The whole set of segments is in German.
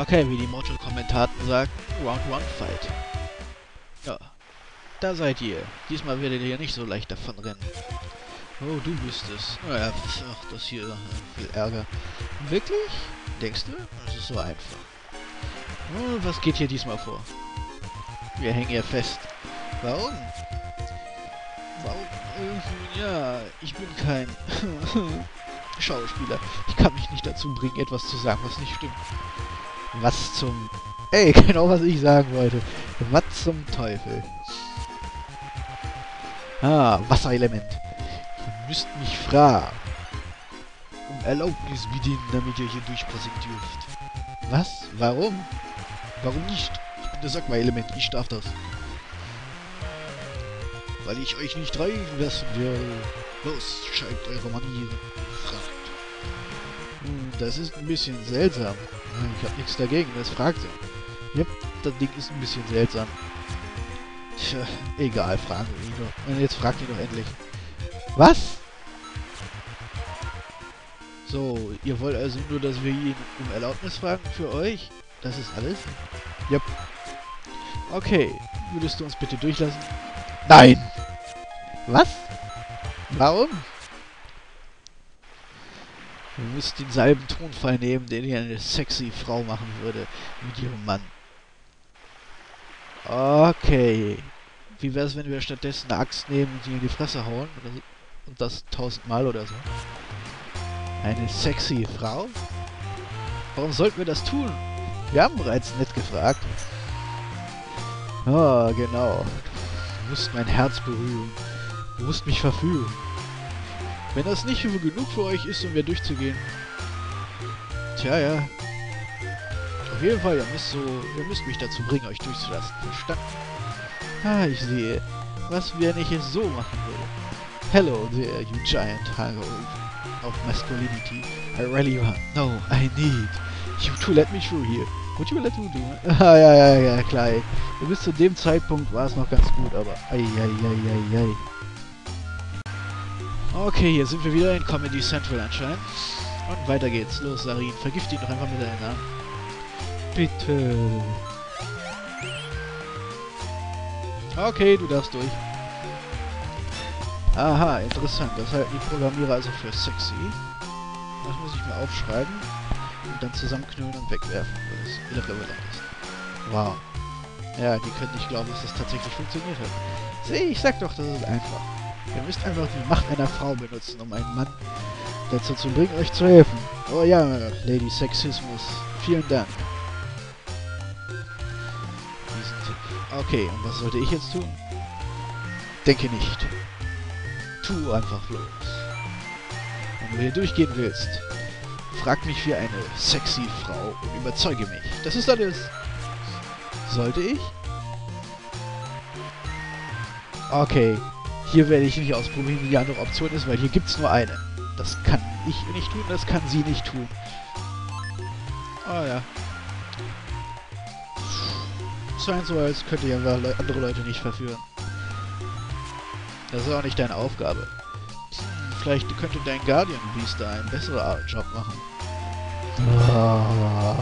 Okay, wie die Mortal Kommentaten sagt, Round One Fight. Ja, da seid ihr. Diesmal werdet ihr nicht so leicht davon rennen. Oh, du bist es. Naja, ach, das hier, äh, viel Ärger. Wirklich? Denkst du? Das ist so einfach. Oh, was geht hier diesmal vor? Wir hängen hier fest. Warum? Warum? Äh, ja, ich bin kein Schauspieler. Ich kann mich nicht dazu bringen, etwas zu sagen, was nicht stimmt. Was zum... Ey, genau was ich sagen wollte. Was zum Teufel? Ah, Wasserelement. Ihr müsst mich fragen. Um Erlaubnis bedienen, damit ihr hier durchpassen dürft. Was? Warum? Warum nicht? Ich bin das Aqua-Element, ich darf das. Weil ich euch nicht reinlassen will. Los, schreibt eure Manieren. Fragt. Hm, das ist ein bisschen seltsam. Ich hab nichts dagegen, das fragt er. Yep, das Ding ist ein bisschen seltsam. Tja, egal, fragen wir ihn doch. Und jetzt fragt ihn doch endlich. Was? So, ihr wollt also nur, dass wir ihn um Erlaubnis fragen für euch? Das ist alles? Yep. Okay, würdest du uns bitte durchlassen? Nein! Was? Warum? Du müsst denselben Tonfall nehmen, den ihr eine sexy Frau machen würde mit ihrem Mann. Okay. Wie wäre es, wenn wir stattdessen eine Axt nehmen und sie in die Fresse hauen? So, und das tausendmal oder so? Eine sexy Frau? Warum sollten wir das tun? Wir haben bereits nett gefragt. Ah, genau. Du musst mein Herz berühren. Du musst mich verführen. Wenn das nicht genug für euch ist, um wieder durchzugehen. Tja, ja. Auf jeden Fall, ihr müsst so, ihr müsst mich dazu bringen, euch durchzulassen. Verstanden? Ah, ich sehe. Was, wenn ich es so machen würde? Hello there, you giant hero of masculinity. I really want, no, I need you to let me through here. Would you let me do? Ah, ja, ja, ja, klar. Ey. Bis zu dem Zeitpunkt war es noch ganz gut, aber ei, ei, ei, ei, ei. Okay, hier sind wir wieder in Comedy Central anscheinend. Und weiter geht's. Los, Sarin, vergift ihn doch einfach mit deinem Namen. Bitte. Okay, du darfst durch. Aha, interessant. Das halten die Programmierer also für sexy. Das muss ich mir aufschreiben. Und dann zusammenknüllen und wegwerfen, weil das irrelevant ist. Wow. Ja, die können nicht glauben, dass das tatsächlich funktioniert hat. Sieh, ich sag doch, das ist einfach. Ihr müsst einfach die Macht einer Frau benutzen, um einen Mann dazu zu bringen, euch zu helfen. Oh ja, Lady Sexismus. Vielen Dank. Okay, und was sollte ich jetzt tun? Denke nicht. Tu einfach bloß. Wenn du hier durchgehen willst, frag mich wie eine sexy Frau und überzeuge mich. Das ist alles. Sollte ich? Okay, hier werde ich nicht ausprobieren, wie die andere Option ist, weil hier gibt es nur eine. Das kann ich nicht tun, das kann sie nicht tun. Ah ja. Scheint so, als könnte le andere Leute nicht verführen. Das ist auch nicht deine Aufgabe. Vielleicht könnte dein Guardian Beast da einen besseren Job machen. Oh.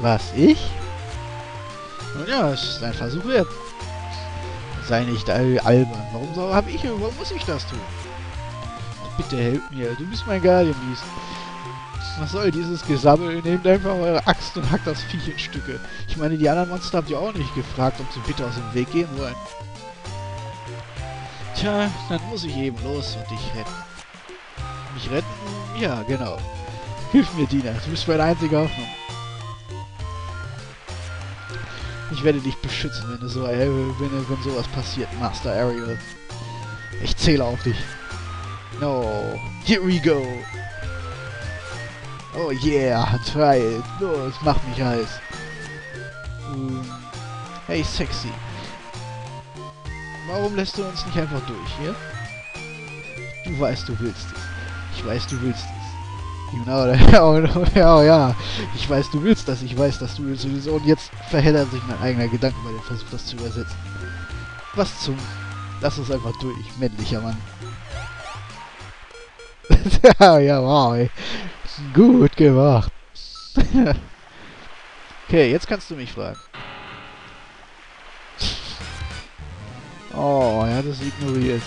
Was, ich? Nun ja, es ist ein Versuch wert. Sei nicht albern. Warum so, hab ich, warum muss ich das tun? Bitte help mir, du bist mein Guardian Beast. Was soll dieses Gesammel? Nehmt einfach eure Axt und hackt das Viech in Stücke. Ich meine, die anderen Monster habt ihr auch nicht gefragt, ob sie bitte aus dem Weg gehen wollen. Tja, dann muss ich eben los und dich retten. Mich retten? Ja, genau. Hilf mir, Dina. Du bist meine einzige Hoffnung. Ich werde dich beschützen, wenn, so, äh, wenn, wenn sowas passiert, Master Ariel. Ich zähle auf dich. No. Here we go. Oh yeah, try it. Los, mach mich heiß. Um, hey, sexy. Warum lässt du uns nicht einfach durch, hier? Du weißt, du willst es. Ich weiß, du willst es. Oh, oh, ja. Ich weiß, du willst das. Ich weiß, dass du willst sowieso. Und jetzt verheddert sich mein eigener Gedanke bei dem Versuch, das zu übersetzen. Was zum... Lass uns einfach durch, männlicher Mann. ja, ja, wow, ey. Gut gemacht. Okay, jetzt kannst du mich fragen. Oh, er hat es ignoriert.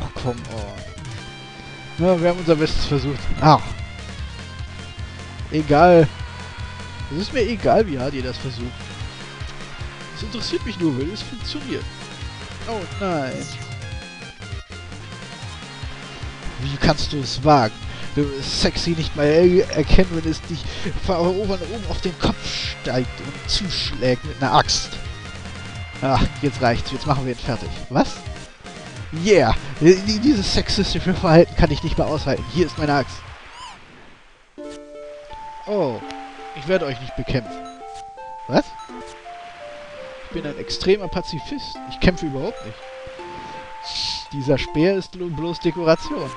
Ach komm, oh. Ja, wir haben unser Bestes versucht. Ach. Egal. Es ist mir egal, wie ihr das versucht. Es interessiert mich nur, wenn es funktioniert. Oh nein. Wie kannst du es wagen? Du sexy nicht mal erkennen, wenn es dich von oben oben auf den Kopf steigt und zuschlägt mit einer Axt. Ach, jetzt reicht's. Jetzt machen wir ihn fertig. Was? Yeah! Dieses sexistische Verhalten kann ich nicht mehr aushalten. Hier ist meine Axt. Oh. Ich werde euch nicht bekämpfen. Was? Ich bin ein extremer Pazifist. Ich kämpfe überhaupt nicht. Dieser Speer ist bloß Dekoration.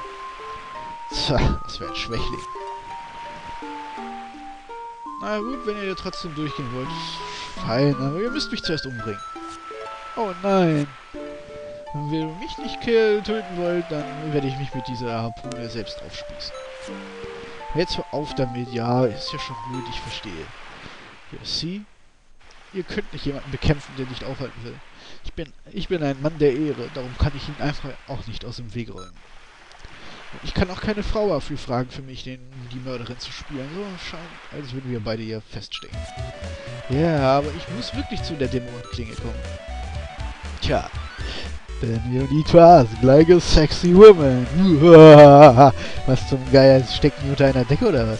Tja, was für ein Schwächling. Na gut, wenn ihr trotzdem durchgehen wollt. Fein, aber ihr müsst mich zuerst umbringen. Oh nein. Wenn ihr mich nicht töten wollt, dann werde ich mich mit dieser Harpune selbst aufspießen. Jetzt hör auf damit. Ja, ist ja schon gut, ich verstehe. See? Ihr könnt nicht jemanden bekämpfen, der nicht aufhalten will. Ich bin, ich bin ein Mann der Ehre, darum kann ich ihn einfach auch nicht aus dem Weg räumen. Ich kann auch keine Frau dafür fragen, für mich den, die Mörderin zu spielen. So scheint, als würden wir beide hier feststecken. Ja, aber ich muss wirklich zu der Dämonenklinge kommen. Tja. Then you need to ask, sexy woman. Was zum Geier, stecken die unter einer Decke oder was?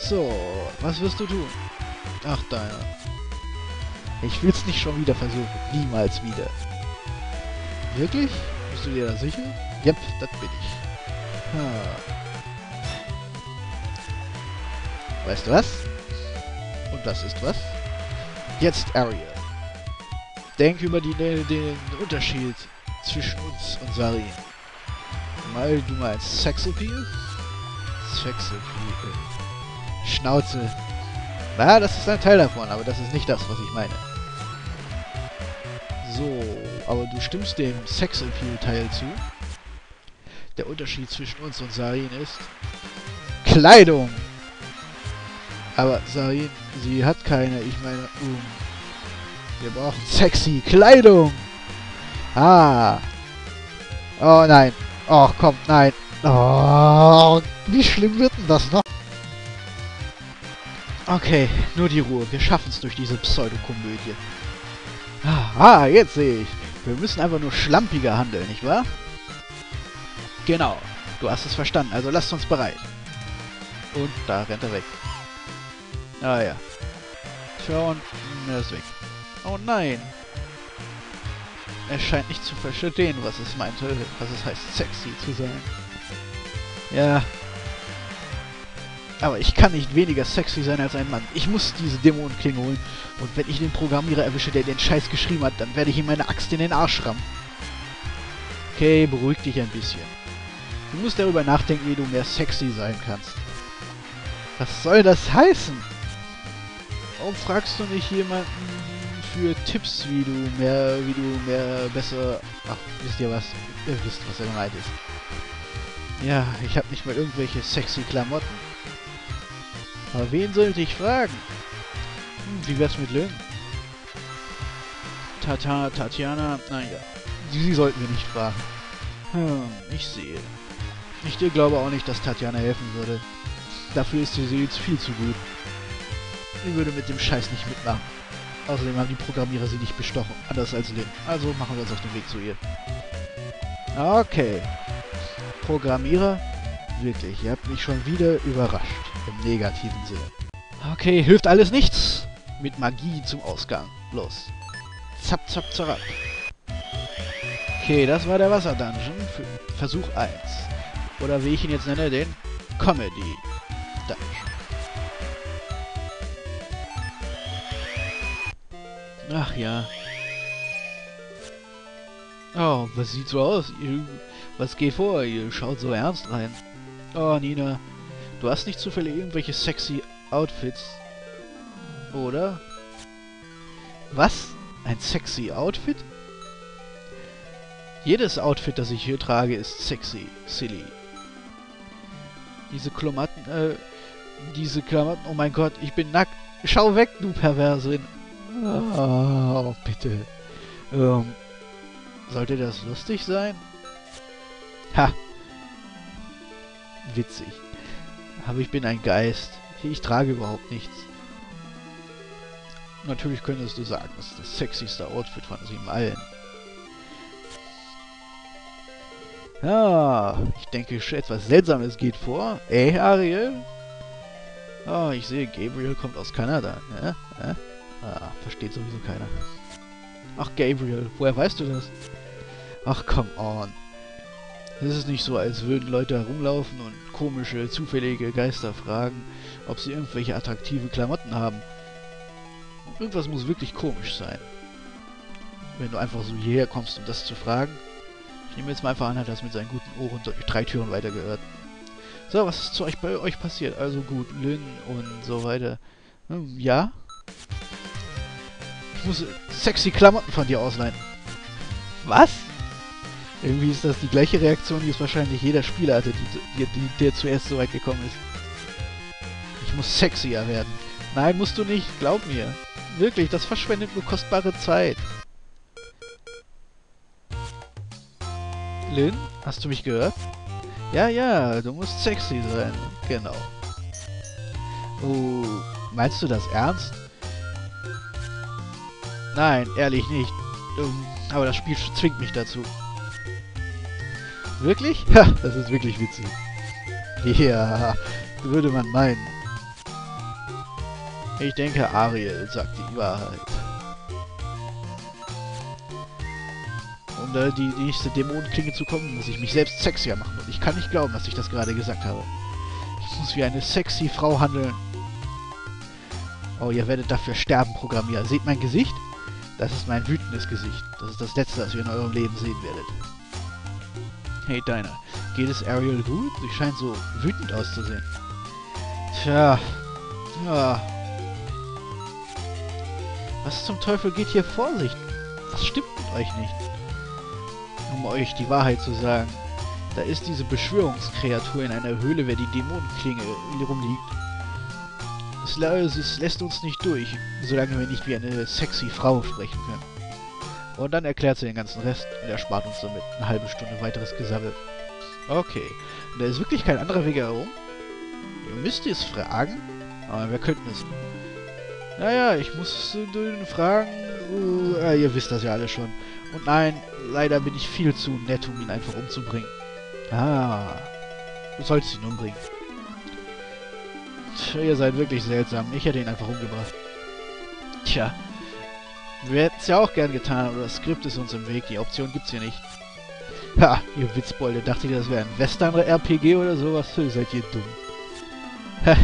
So, was wirst du tun? Ach, deiner. Ich will's nicht schon wieder versuchen. Niemals wieder. Wirklich? Bist du dir da sicher? Yep, das bin ich. Weißt du was? Und das ist was? Jetzt Ariel. Denk über die, den Unterschied zwischen uns und Sarin. Mal du meinst Sexappeal? Sexappeal. Schnauze. Na, das ist ein Teil davon, aber das ist nicht das, was ich meine. So, aber du stimmst dem Sexappeal-Teil zu? Der Unterschied zwischen uns und Sarin ist Kleidung. Aber Sarin, sie hat keine. Ich meine, um, wir brauchen sexy Kleidung. Ah. Oh nein. Oh, komm, nein. Oh, wie schlimm wird denn das noch? Okay, nur die Ruhe. Wir schaffen es durch diese Pseudokomödie. Ah, jetzt sehe ich. Wir müssen einfach nur schlampiger handeln, nicht wahr? Genau. Du hast es verstanden, also lasst uns bereit. Und da rennt er weg. Ah ja. Tja, und er ist weg. Oh nein. Er scheint nicht zu verstehen, was es meinte, was es heißt, sexy zu sein. Ja. Aber ich kann nicht weniger sexy sein als ein Mann. Ich muss diese Dämonenklinge holen. Und wenn ich den Programmierer erwische, der den Scheiß geschrieben hat, dann werde ich ihm meine Axt in den Arsch rammen. Okay, beruhig dich ein bisschen. Du musst darüber nachdenken, wie du mehr sexy sein kannst. Was soll das heißen? Warum fragst du nicht jemanden für Tipps, wie du mehr, wie du mehr, besser... Ach, wisst ihr was? Ihr wisst, was er gemeint ist. Ja, ich habe nicht mal irgendwelche sexy Klamotten. Aber wen sollte ich fragen? Hm, wie wär's mit Lynn? Tata, Tatjana, naja. Sie sollten wir nicht fragen. Hm, ich sehe. Ich glaube auch nicht, dass Tatjana helfen würde. Dafür ist sie jetzt viel zu gut. Sie würde mit dem Scheiß nicht mitmachen. Außerdem haben die Programmierer sie nicht bestochen, anders als Lin. Also machen wir uns auf den Weg zu ihr. Okay. Programmierer? Wirklich, ihr habt mich schon wieder überrascht. Im negativen Sinne. Okay, hilft alles nichts. Mit Magie zum Ausgang. Los. Zap, zap, zap. Okay, das war der Wasserdungeon. Versuch 1. Oder wie ich ihn jetzt nenne, den Comedy Ach ja. Oh, was sieht so aus? Was geht vor? Ihr schaut so ernst rein. Oh, Nina. Du hast nicht zufällig irgendwelche sexy Outfits. Oder? Was? Ein sexy Outfit? Jedes Outfit, das ich hier trage, ist sexy, silly. Diese Klomatten, äh, Diese Klamotten, oh mein Gott, ich bin nackt. Schau weg, du Perversin. Oh, bitte. Ähm, sollte das lustig sein? Ha. Witzig. Aber ich bin ein Geist. Ich trage überhaupt nichts. Natürlich könntest du sagen, das ist das sexyste Outfit von sieben allen. Ja, ich denke, etwas Seltsames geht vor. Ey, Ariel? Oh, ich sehe, Gabriel kommt aus Kanada. Ja? Ja? Ah, versteht sowieso keiner. Ach, Gabriel, woher weißt du das? Ach, come on. Es ist nicht so, als würden Leute herumlaufen und komische, zufällige Geister fragen, ob sie irgendwelche attraktive Klamotten haben. Irgendwas muss wirklich komisch sein. Wenn du einfach so hierher kommst, um das zu fragen. Ich nehme jetzt mal einfach an, er hat das mit seinen guten Ohren durch drei Türen weitergehört. So, was ist zu euch bei euch passiert? Also gut, Lynn und so weiter. Hm, ja? Ich muss sexy Klamotten von dir ausleihen. Was? Irgendwie ist das die gleiche Reaktion, die es wahrscheinlich jeder Spieler hatte, die, die, der zuerst so weit gekommen ist. Ich muss sexier werden. Nein, musst du nicht. Glaub mir. Wirklich, das verschwendet nur kostbare Zeit. Lynn, hast du mich gehört? Ja, ja, du musst sexy sein. Genau. Oh, meinst du das ernst? Nein, ehrlich nicht. Ähm, aber das Spiel zwingt mich dazu. Wirklich? Ha, das ist wirklich witzig. Ja, würde man meinen. Ich denke, Ariel sagt die Wahrheit. Um da die nächste Dämonenklinge zu kommen, muss ich mich selbst sexier machen. Und ich kann nicht glauben, dass ich das gerade gesagt habe. Ich muss wie eine sexy Frau handeln. Oh, ihr werdet dafür sterben, Programmierer. Seht mein Gesicht? Das ist mein wütendes Gesicht. Das ist das Letzte, das ihr in eurem Leben sehen werdet. Hey, Diner. Geht es Ariel gut? Sie scheint so wütend auszusehen. Tja. Ja. Was zum Teufel geht hier vor sich? Was stimmt mit euch nicht? Um euch die Wahrheit zu sagen. Da ist diese Beschwörungskreatur in einer Höhle, wer die Dämonenklinge rumliegt. Es, es lässt uns nicht durch, solange wir nicht wie eine sexy Frau sprechen können. Und dann erklärt sie den ganzen Rest und erspart uns damit eine halbe Stunde weiteres Gesammel. Okay. Und da ist wirklich kein anderer Weg herum? Ihr müsst es fragen? Aber wir könnten es. Naja, ich muss äh, fragen. Uh, äh, ihr wisst das ja alle schon. Und nein, leider bin ich viel zu nett, um ihn einfach umzubringen. Ah. Du sollst ihn umbringen. Ihr seid wirklich seltsam. Ich hätte ihn einfach umgebracht. Tja. Wir hätten es ja auch gern getan, aber das Skript ist uns im Weg. Die Option gibt's hier nicht. Ha, ihr Witzbolde. Dachtet ihr, das wäre ein Western-RPG oder sowas? Seid ihr dumm.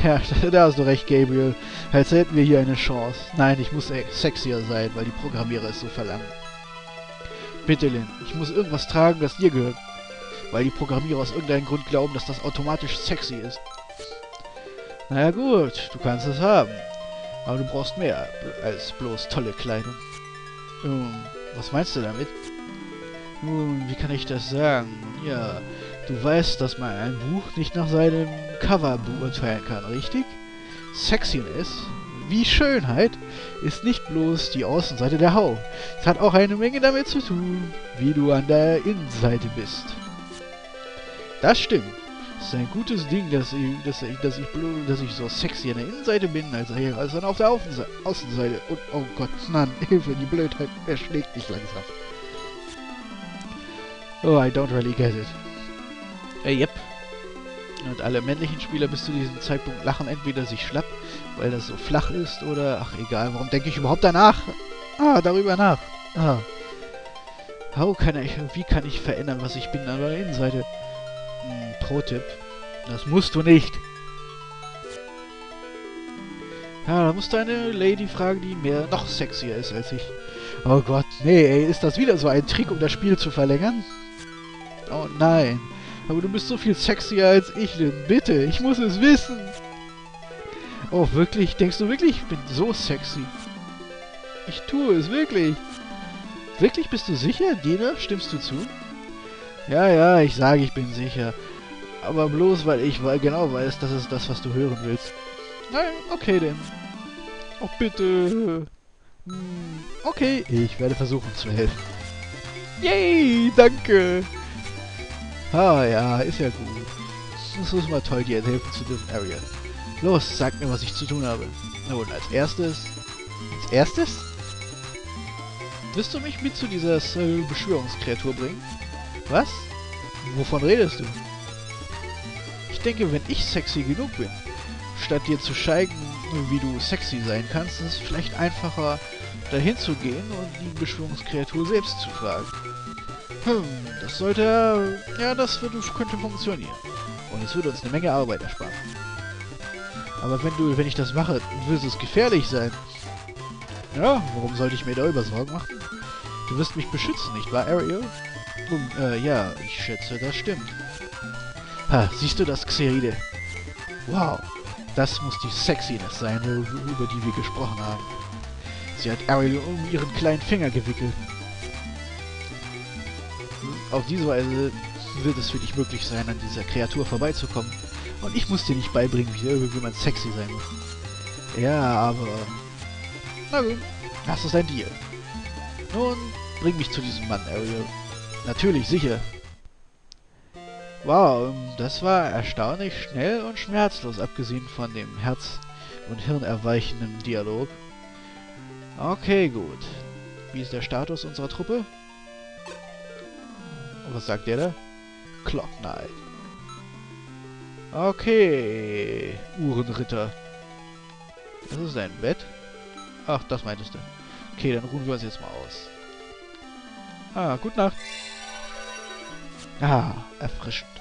ja, da hast du recht, Gabriel. Als hätten wir hier eine Chance. Nein, ich muss sexier sein, weil die Programmierer es so verlangen. Bitte, Lynn, ich muss irgendwas tragen, das dir gehört. Weil die Programmierer aus irgendeinem Grund glauben, dass das automatisch sexy ist. Naja gut, du kannst es haben. Aber du brauchst mehr als bloß tolle Kleidung. Um, was meinst du damit? Nun, wie kann ich das sagen? Ja, du weißt, dass man ein Buch nicht nach seinem Cover beurteilen kann, richtig? Sexiness, wie Schönheit, ist nicht bloß die Außenseite der Haut. Es hat auch eine Menge damit zu tun, wie du an der Innenseite bist. Das stimmt. Es ist ein gutes Ding, dass ich, dass ich, dass ich, dass ich so sexy an der Innenseite bin, als, als dann auf der Außenseite. Und, oh Gott, Mann, Hilfe, die Blödheit erschlägt mich langsam. Oh, I don't really get it. Äh, yep. Und alle männlichen Spieler bis zu diesem Zeitpunkt lachen entweder sich schlapp, weil das so flach ist, oder... Ach, egal, warum denke ich überhaupt danach? Ah, darüber nach. Ah. How kann ich, wie kann ich verändern, was ich bin an der Innenseite? Hm, Pro-Tipp. Das musst du nicht. Ja, da musst du eine Lady fragen, die mehr noch sexier ist als ich. Oh Gott, nee, ey, ist das wieder so ein Trick, um das Spiel zu verlängern? Oh nein. Aber du bist so viel sexier als ich, Lynn. Bitte, ich muss es wissen. Oh, wirklich? Denkst du wirklich, ich bin so sexy? Ich tue es, wirklich. Wirklich, bist du sicher, Dina? Stimmst du zu? Ja, ja, ich sage, ich bin sicher. Aber bloß, weil ich weil genau weiß, das ist das, was du hören willst. Nein, okay denn. Oh, bitte. Hm, okay, ich werde versuchen zu helfen. Yay, danke. Ah ja, ist ja gut. Das ist mal toll, dir helfen zu dürfen, Ariel. Los, sag mir, was ich zu tun habe. Na und als erstes... Als erstes? Wirst du mich mit zu dieser äh, Beschwörungskreatur bringen? Was? Wovon redest du? Ich denke, wenn ich sexy genug bin, statt dir zu zeigen, wie du sexy sein kannst, ist es vielleicht einfacher, dahin zu gehen und die Beschwörungskreatur selbst zu fragen. Hm, das sollte... Ja, das würde, könnte funktionieren. Und es würde uns eine Menge Arbeit ersparen. Aber wenn du, wenn ich das mache, würde es gefährlich sein. Ja, warum sollte ich mir darüber Sorgen machen? Du wirst mich beschützen, nicht wahr, Ariel? Nun, äh, ja, ich schätze, das stimmt. Ha, siehst du das, Xeride? Wow, das muss die Sexiness sein, über die wir gesprochen haben. Sie hat Ariel um ihren kleinen Finger gewickelt. Auf diese Weise wird es für dich möglich sein, an dieser Kreatur vorbeizukommen. Und ich muss dir nicht beibringen, wie, man sexy sein muss. Ja, aber... Na gut, das ist ein Deal. Nun, bring mich zu diesem Mann, Ariel. Natürlich, sicher. Wow, das war erstaunlich schnell und schmerzlos, abgesehen von dem Herz- und Hirnerweichenden Dialog. Okay, gut. Wie ist der Status unserer Truppe? Was sagt der da? Clock Knight. Okay, Uhrenritter. Das ist ein Bett. Ach, das meintest du. Okay, dann ruhen wir uns jetzt mal aus. Ah, gute Nacht. Ah, erfrischend.